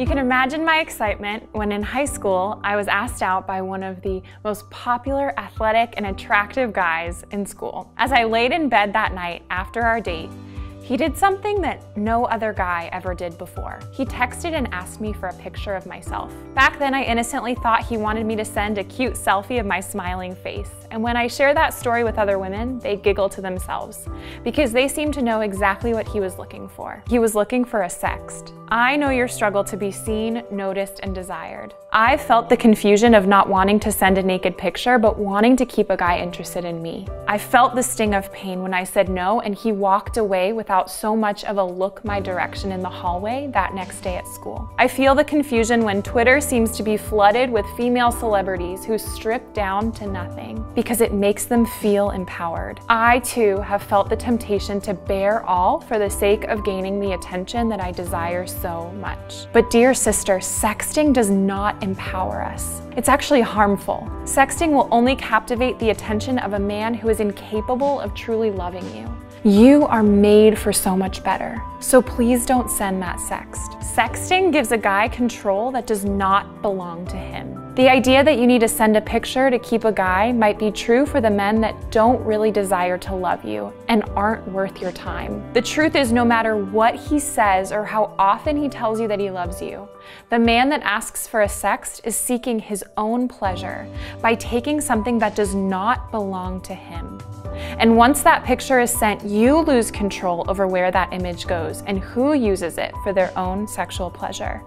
You can imagine my excitement when in high school I was asked out by one of the most popular, athletic, and attractive guys in school. As I laid in bed that night after our date, he did something that no other guy ever did before. He texted and asked me for a picture of myself. Back then, I innocently thought he wanted me to send a cute selfie of my smiling face. And when I share that story with other women, they giggle to themselves because they seem to know exactly what he was looking for. He was looking for a sext. I know your struggle to be seen, noticed, and desired. I've felt the confusion of not wanting to send a naked picture, but wanting to keep a guy interested in me. I felt the sting of pain when I said no and he walked away without so much of a look my direction in the hallway that next day at school. I feel the confusion when Twitter seems to be flooded with female celebrities who strip down to nothing because it makes them feel empowered. I too have felt the temptation to bear all for the sake of gaining the attention that I desire so much. But dear sister, sexting does not empower us. It's actually harmful. Sexting will only captivate the attention of a man who is incapable of truly loving you. You are made for so much better. So please don't send that sext. Sexting gives a guy control that does not belong to him. The idea that you need to send a picture to keep a guy might be true for the men that don't really desire to love you and aren't worth your time. The truth is, no matter what he says or how often he tells you that he loves you, the man that asks for a sext is seeking his own pleasure by taking something that does not belong to him. And once that picture is sent, you lose control over where that image goes and who uses it for their own sexual pleasure.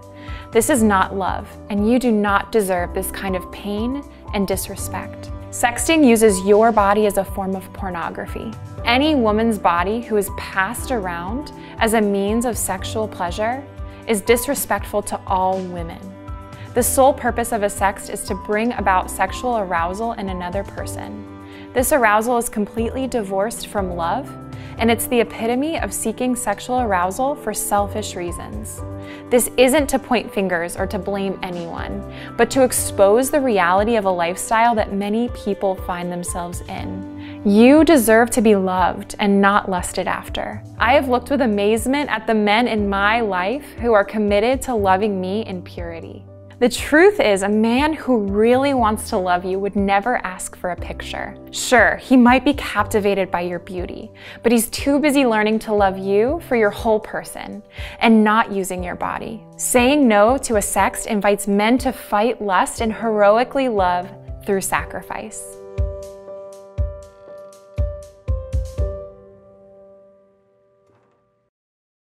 This is not love, and you do not deserve this kind of pain and disrespect. Sexting uses your body as a form of pornography. Any woman's body who is passed around as a means of sexual pleasure is disrespectful to all women. The sole purpose of a sext is to bring about sexual arousal in another person. This arousal is completely divorced from love, and it's the epitome of seeking sexual arousal for selfish reasons. This isn't to point fingers or to blame anyone, but to expose the reality of a lifestyle that many people find themselves in. You deserve to be loved and not lusted after. I have looked with amazement at the men in my life who are committed to loving me in purity. The truth is, a man who really wants to love you would never ask for a picture. Sure, he might be captivated by your beauty, but he's too busy learning to love you for your whole person and not using your body. Saying no to a sext invites men to fight lust and heroically love through sacrifice.